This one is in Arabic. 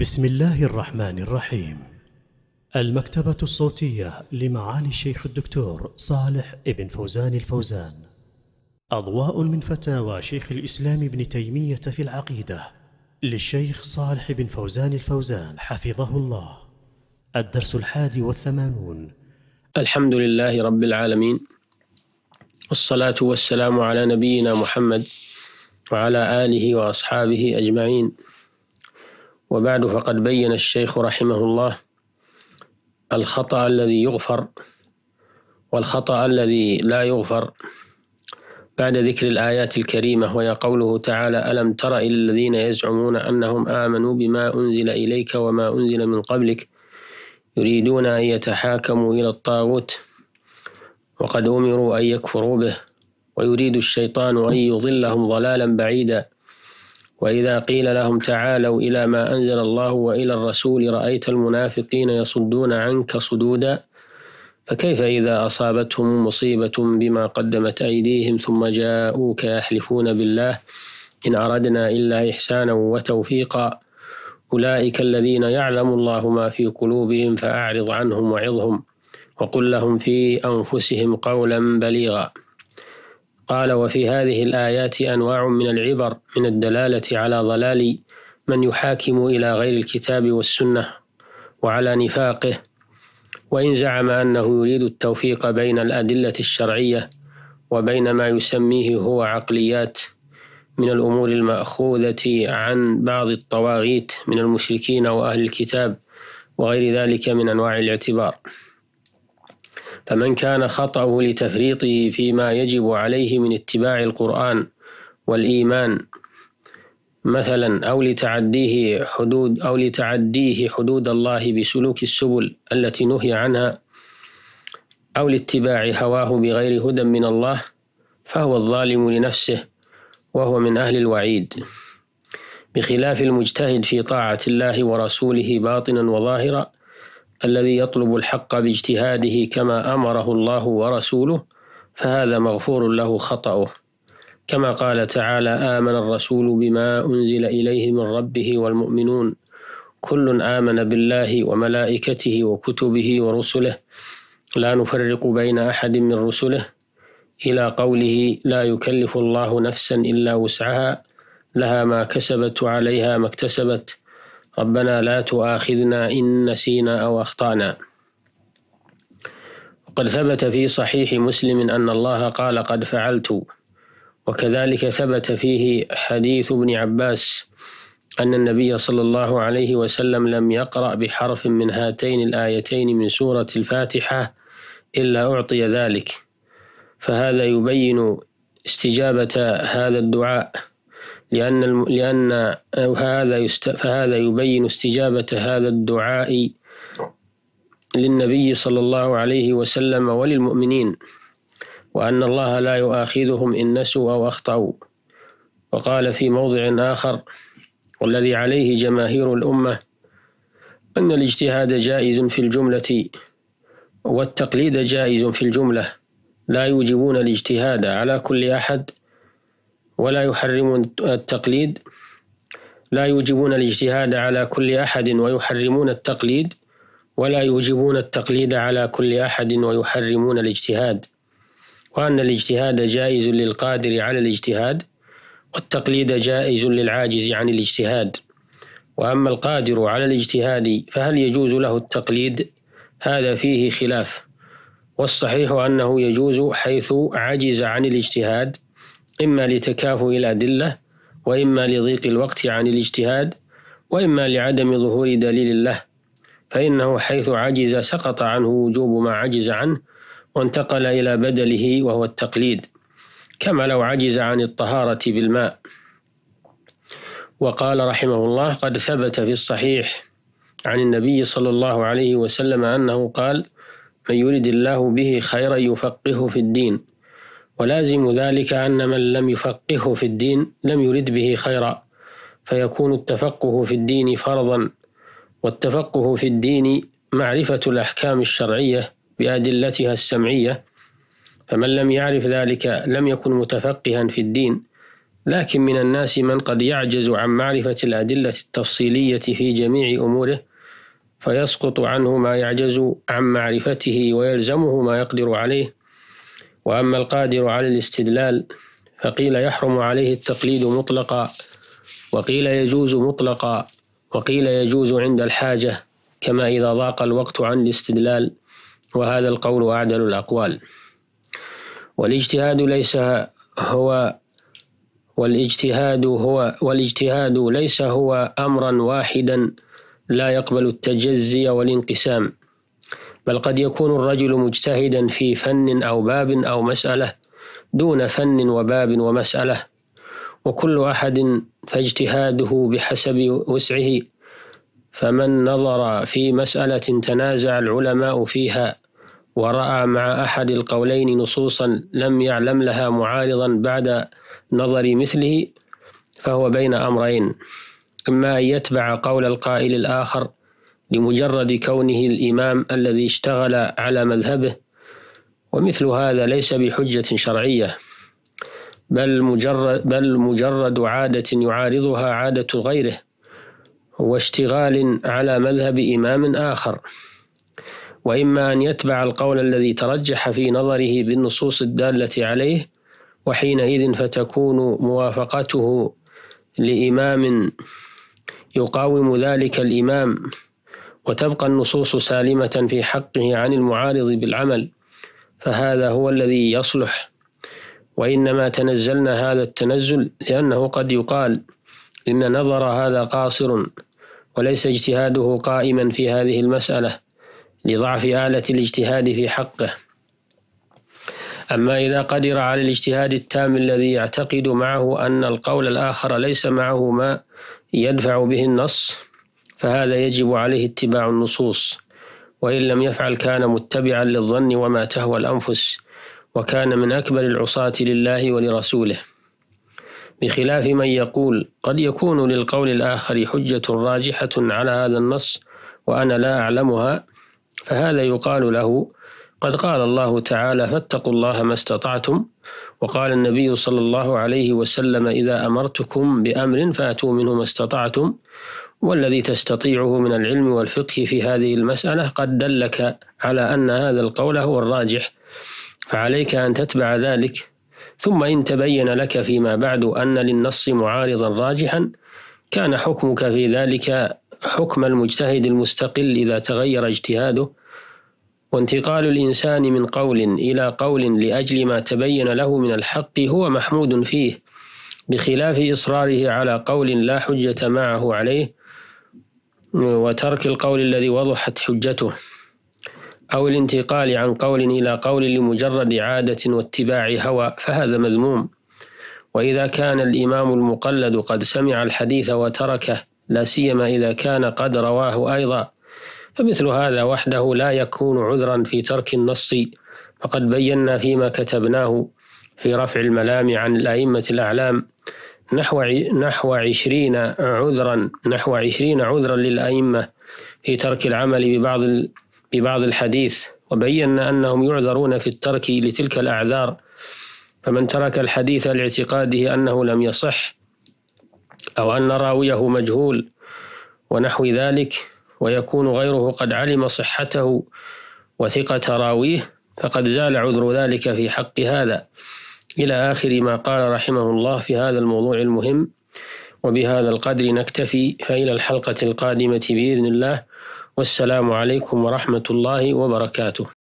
بسم الله الرحمن الرحيم. المكتبة الصوتية لمعالي الشيخ الدكتور صالح ابن فوزان الفوزان. أضواء من فتاوى شيخ الإسلام ابن تيمية في العقيدة للشيخ صالح بن فوزان الفوزان حفظه الله. الدرس الحادي والثمانون. الحمد لله رب العالمين والصلاة والسلام على نبينا محمد وعلى آله وأصحابه أجمعين. وبعد فقد بين الشيخ رحمه الله الخطأ الذي يغفر والخطأ الذي لا يغفر بعد ذكر الآيات الكريمة وهي قوله تعالى ألم تر إلى الذين يزعمون أنهم آمنوا بما أنزل إليك وما أنزل من قبلك يريدون أن يتحاكموا إلى الطاغوت وقد أمروا أن يكفروا به ويريد الشيطان أن يضلهم ضلالا بعيدا وإذا قيل لهم تعالوا إلى ما أنزل الله وإلى الرسول رأيت المنافقين يصدون عنك صدودا فكيف إذا أصابتهم مصيبة بما قدمت أيديهم ثم جاءوك يحلفون بالله إن أردنا إلا إحسانا وتوفيقا؟ أولئك الذين يعلم الله ما في قلوبهم فأعرض عنهم وعظهم وقل لهم في أنفسهم قولا بليغا. قال وفي هذه الآيات أنواع من العبر من الدلالة على ضلال من يحاكم إلى غير الكتاب والسنة وعلى نفاقه وإن زعم أنه يريد التوفيق بين الأدلة الشرعية وبين ما يسميه هو عقليات من الأمور المأخوذة عن بعض الطواغيت من المشركين وأهل الكتاب وغير ذلك من أنواع الاعتبار فمن كان خطأه لتفريطه فيما يجب عليه من اتباع القرآن والإيمان مثلا أو لتعديه حدود أو لتعديه حدود الله بسلوك السبل التي نهي عنها أو لاتباع هواه بغير هدى من الله فهو الظالم لنفسه وهو من أهل الوعيد. بخلاف المجتهد في طاعة الله ورسوله باطنا وظاهرا الذي يطلب الحق باجتهاده كما أمره الله ورسوله فهذا مغفور له خطأه. كما قال تعالى آمن الرسول بما أنزل إليه من ربه والمؤمنون. كل آمن بالله وملائكته وكتبه ورسله. لا نفرق بين أحد من رسله. إلى قوله لا يكلف الله نفسا إلا وسعها. لها ما كسبت وعليها ما اكتسبت. ربنا لا تؤاخذنا إن نسينا أو أخطأنا. وقد ثبت في صحيح مسلم أن الله قال قد فعلت. وكذلك ثبت فيه حديث ابن عباس أن النبي صلى الله عليه وسلم لم يقرأ بحرف من هاتين الآيتين من سورة الفاتحة إلا أعطي ذلك. فهذا يبين استجابة هذا الدعاء. لأن لأن هذا يست فهذا يبين استجابة هذا الدعاء للنبي صلى الله عليه وسلم وللمؤمنين وأن الله لا يؤاخذهم إن نسوا أو أخطأوا. وقال في موضع آخر والذي عليه جماهير الأمة أن الاجتهاد جائز في الجملة والتقليد جائز في الجملة لا يوجبون الاجتهاد على كل أحد ولا يحرمون التقليد لا يوجبون الاجتهاد على كل أحد ويحرمون التقليد ولا يوجبون التقليد على كل أحد ويحرمون الاجتهاد. وأن الاجتهاد جائز للقادر على الاجتهاد والتقليد جائز للعاجز عن الاجتهاد. وأما القادر على الاجتهاد فهل يجوز له التقليد؟ هذا فيه خلاف. والصحيح أنه يجوز حيث عجز عن الاجتهاد إما لتكافؤ الأدلة وإما لضيق الوقت عن الاجتهاد وإما لعدم ظهور دليل له فإنه حيث عجز سقط عنه وجوب ما عجز عنه وانتقل إلى بدله وهو التقليد كما لو عجز عن الطهارة بالماء. وقال رحمه الله قد ثبت في الصحيح عن النبي صلى الله عليه وسلم أنه قال من يرد الله به خيرا يفقهه في الدين ولازم ذلك أن من لم يفقهه في الدين لم يرد به خيرا فيكون التفقه في الدين فرضا والتفقه في الدين معرفة الأحكام الشرعية بأدلتها السمعية فمن لم يعرف ذلك لم يكن متفقها في الدين. لكن من الناس من قد يعجز عن معرفة الأدلة التفصيلية في جميع أموره فيسقط عنه ما يعجز عن معرفته ويلزمه ما يقدر عليه. وأما القادر على الاستدلال فقيل يحرم عليه التقليد مطلقا وقيل يجوز مطلقا وقيل يجوز عند الحاجة كما إذا ضاق الوقت عن الاستدلال وهذا القول أعدل الأقوال. والاجتهاد ليس هو والاجتهاد هو والاجتهاد ليس هو أمرا واحدا لا يقبل التجزي والانقسام. بل قد يكون الرجل مجتهدا في فن أو باب أو مسألة دون فن وباب ومسألة. وكل أحد فاجتهاده بحسب وسعه. فمن نظر في مسألة تنازع العلماء فيها ورأى مع أحد القولين نصوصا لم يعلم لها معارضا بعد نظر مثله فهو بين أمرين. إما أن يتبع قول القائل الآخر لمجرد كونه الإمام الذي اشتغل على مذهبه ومثل هذا ليس بحجة شرعية بل مجرد, بل مجرد عادة يعارضها عادة غيره واشتغال على مذهب إمام آخر. وإما أن يتبع القول الذي ترجح في نظره بالنصوص الدالة عليه وحينئذ فتكون موافقته لإمام يقاوم ذلك الإمام. وتبقى النصوص سالمة في حقه عن المعارض بالعمل فهذا هو الذي يصلح. وإنما تنزلنا هذا التنزل لأنه قد يقال إن نظر هذا قاصر وليس اجتهاده قائما في هذه المسألة لضعف آلة الاجتهاد في حقه. أما إذا قدر على الاجتهاد التام الذي يعتقد معه أن القول الآخر ليس معه ما يدفع به النص فهذا يجب عليه اتباع النصوص وإن لم يفعل كان متبعا للظن وما تهوى الأنفس وكان من أكبر العصاة لله ولرسوله. بخلاف من يقول قد يكون للقول الآخر حجة راجحة على هذا النص وأنا لا أعلمها فهذا يقال له قد قال الله تعالى فاتقوا الله ما استطعتم وقال النبي صلى الله عليه وسلم إذا أمرتكم بأمر فأتوا منه ما استطعتم والذي تستطيعه من العلم والفقه في هذه المسألة قد دلك على أن هذا القول هو الراجح فعليك أن تتبع ذلك. ثم إن تبين لك فيما بعد أن للنص معارضا راجحا كان حكمك في ذلك حكم المجتهد المستقل إذا تغير اجتهاده. وانتقال الإنسان من قول إلى قول لأجل ما تبين له من الحق هو محمود فيه بخلاف إصراره على قول لا حجة معه عليه وترك القول الذي وضحت حجته أو الانتقال عن قول إلى قول لمجرد عادة واتباع هوى فهذا مذموم. وإذا كان الإمام المقلد قد سمع الحديث وتركه لا سيما إذا كان قد رواه أيضا. فمثل هذا وحده لا يكون عذرا في ترك النص فقد بينا فيما كتبناه في رفع الملام عن الأئمة الأعلام. نحو نحو عشرين عذرا نحو عشرين عذرا للأئمة في ترك العمل ببعض ببعض الحديث. وبينا أنهم يعذرون في الترك لتلك الأعذار. فمن ترك الحديث لاعتقاده أنه لم يصح أو أن راويه مجهول ونحو ذلك ويكون غيره قد علم صحته وثقة راويه فقد زال عذر ذلك في حق هذا. إلى آخر ما قال رحمه الله في هذا الموضوع المهم. وبهذا القدر نكتفي فإلى الحلقة القادمة بإذن الله. والسلام عليكم ورحمة الله وبركاته.